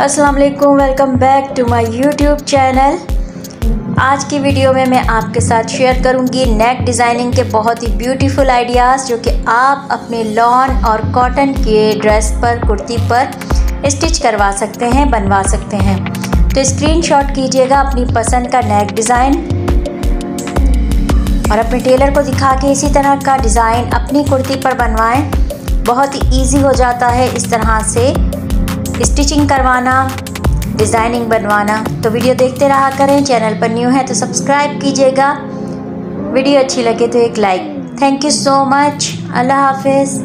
अस्सलाम वालेकुम welcome back to my YouTube channel आज की वीडियो में मैं आपके साथ शेयर करूँगी नेक डिज़ाइनिंग के बहुत ही ब्यूटीफुल आइडियाज़ जो कि आप अपने लॉन और कॉटन के ड्रेस पर, कुर्ती पर स्टिच करवा सकते हैं, बनवा सकते हैं। तो स्क्रीनशॉट कीजिएगा अपनी पसंद का नेक डिज़ाइन और अपने टेलर को दिखा के इसी तरह का डिज़ाइन अपनी कुर्ती पर बनवाएँ। बहुत ही ईजी हो जाता है इस तरह से स्टिचिंग करवाना, डिज़ाइनिंग बनवाना। तो वीडियो देखते रहा करें, चैनल पर न्यू है तो सब्सक्राइब कीजिएगा। वीडियो अच्छी लगे तो एक like. Thank you so much. अल्लाह हाफिज़।